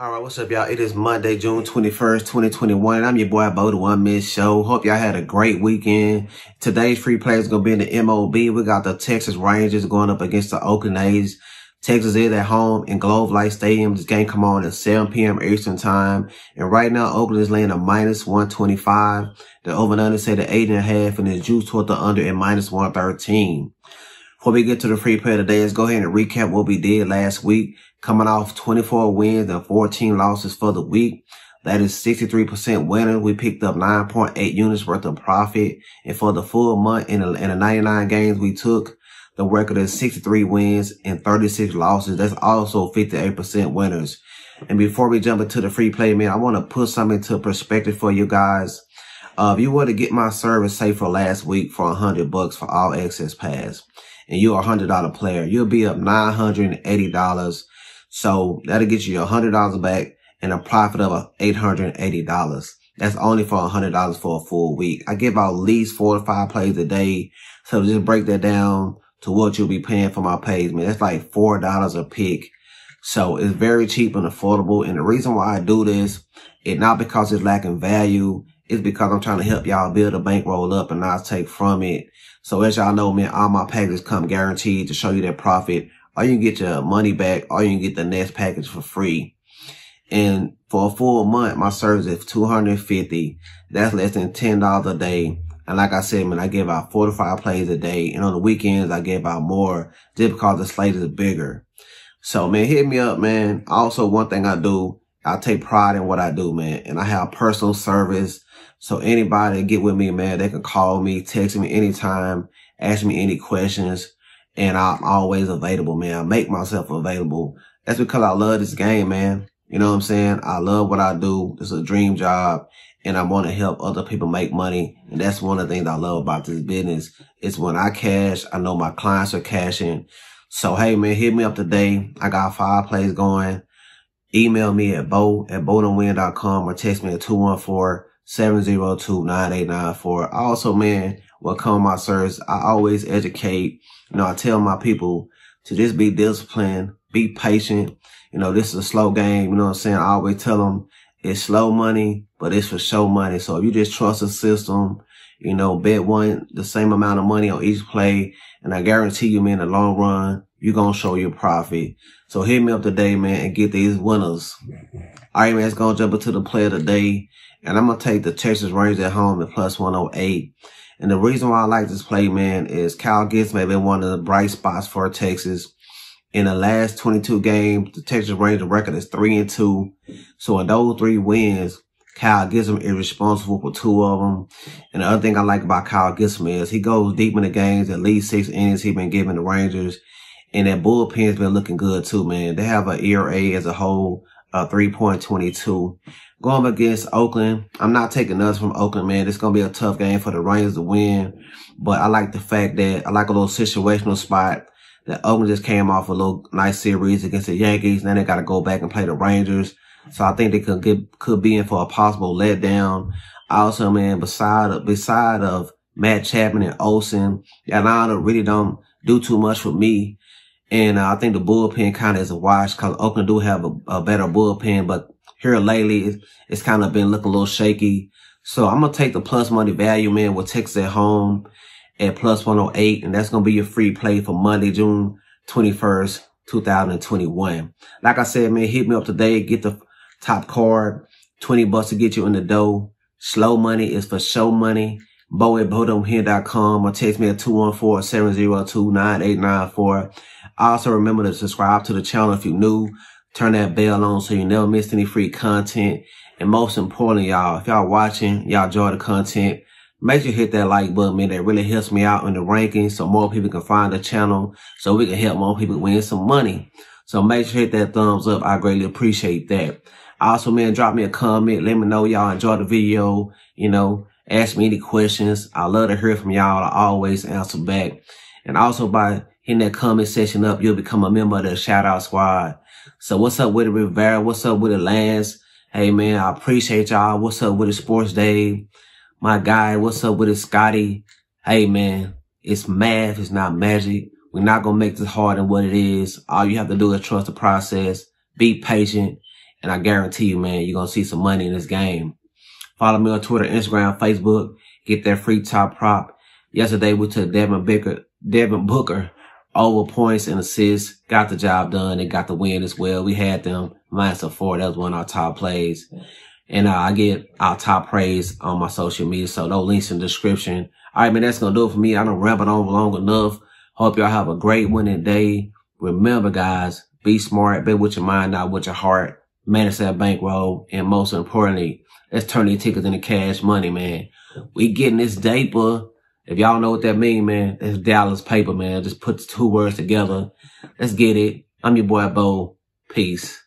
All right, what's up, y'all? It is Monday, June 21st, 2021. and I'm your boy, Bo, the One Miss Show. Hope y'all had a great weekend. Today's free play is going to be in the MLB. We got the Texas Rangers going up against the Oakland A's. Texas is at home in Globe Life Stadium. This game come on at 7 p.m. Eastern time. And right now, Oakland is laying a minus 125. The over under say the eight and a half and the juice toward the under at minus 113. Before we get to the free play today, let's go ahead and recap what we did last week coming off 24 wins and 14 losses for the week. That is 63% winning. We picked up 9.8 units worth of profit. And for the full month in the, in the 99 games we took, the record is 63 wins and 36 losses. That's also 58% winners. And before we jump into the free play, man, I want to put something into perspective for you guys. Uh, if you were to get my service, say for last week for 100 bucks for all access pass, and you're a $100 player, you'll be up $980 so that'll get you a hundred dollars back and a profit of uh, eight hundred and eighty dollars. That's only for a hundred dollars for a full week. I give out at least four to five plays a day. So just break that down to what you'll be paying for my pays, man. That's like four dollars a pick. So it's very cheap and affordable. And the reason why I do this, it's not because it's lacking value. It's because I'm trying to help y'all build a bankroll up and not take from it. So as y'all know, man, all my packages come guaranteed to show you that profit. Or you can get your money back or you can get the next package for free. And for a full month, my service is 250. That's less than $10 a day. And like I said, man, I give out four to five plays a day. And on the weekends, I give out more just because the slate is bigger. So man, hit me up, man. Also, one thing I do, I take pride in what I do, man. And I have personal service. So anybody get with me, man, they can call me, text me anytime, ask me any questions. And I'm always available, man. I make myself available. That's because I love this game, man. You know what I'm saying? I love what I do. It's a dream job and I want to help other people make money. And that's one of the things I love about this business. It's when I cash, I know my clients are cashing. So, hey, man, hit me up today. I got five plays going. Email me at bo at bodunnwins.com or text me at 214-702-9894. Also, man, welcome my service. I always educate. You know, I tell my people to just be disciplined, be patient. You know, this is a slow game. You know what I'm saying? I always tell them it's slow money, but it's for show money. So if you just trust the system, you know, bet one, the same amount of money on each play. And I guarantee you, man, in the long run, you're going to show your profit. So hit me up today, man, and get these winners. All right, man, it's going to jump into the play of the day. And I'm going to take the Texas Rangers at home at plus 108. And the reason why I like this play, man, is Kyle Gibson may have been one of the bright spots for Texas. In the last 22 games, the Texas Rangers record is 3 and 2. So in those three wins, Kyle Gibson is responsible for two of them. And the other thing I like about Kyle Gibson is he goes deep in the games, at least six innings he's been giving the Rangers. And that bullpen's been looking good too, man. They have an ERA as a whole, uh, 3.22. Going up against Oakland, I'm not taking us from Oakland, man. It's going to be a tough game for the Rangers to win. But I like the fact that I like a little situational spot that Oakland just came off a little nice series against the Yankees. Now they got to go back and play the Rangers. So I think they could get, could be in for a possible letdown. Also, man, beside, beside of Matt Chapman and Olson, Atlanta really don't do too much for me. And uh, I think the bullpen kind of is a wash because Oakland do have a, a, better bullpen, but here lately it's, it's kind of been looking a little shaky. So I'm going to take the plus money value, man, with Texas at home at plus 108. And that's going to be your free play for Monday, June 21st, 2021. Like I said, man, hit me up today. Get the top card, 20 bucks to get you in the dough. Slow money is for show money. Bo at BoDunnWins.com or text me at 214-702-9894. Also remember to subscribe to the channel if you're new. Turn that bell on so you never miss any free content. And most importantly, y'all, if y'all watching, y'all enjoy the content, make sure you hit that like button, man. That really helps me out in the rankings so more people can find the channel so we can help more people win some money. So make sure you hit that thumbs up. I greatly appreciate that. Also, man, drop me a comment. Let me know y'all enjoy the video. You know, ask me any questions. I love to hear from y'all. I always answer back. And also by hitting that comment section up, you'll become a member of the shout out squad. So what's up with it, Rivera? What's up with it, Lance? Hey man, I appreciate y'all. What's up with it, Sports Day? My guy, what's up with it, Scotty? Hey man, it's math. It's not magic. We're not going to make this harder than what it is. All you have to do is trust the process, be patient, And I guarantee you, man, you're going to see some money in this game. Follow me on Twitter, Instagram, Facebook. Get that free top prop. Yesterday we took Devin Devin Booker over points and assists. Got the job done. and got the win as well. We had them minus a four. That was one of our top plays. And uh, I get our top praise on my social media. So no links in the description. All right, man, that's going to do it for me. I don't ramble on long enough. Hope y'all have a great winning day. Remember, guys, be smart, be with your mind, not with your heart. Manage that bankroll. And most importantly, let's turn these tickets into cash money, man. We getting this paper. If y'all know what that mean, man, that's Dallas paper, man. Just put the two words together. Let's get it. I'm your boy Bo. Peace.